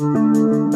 Música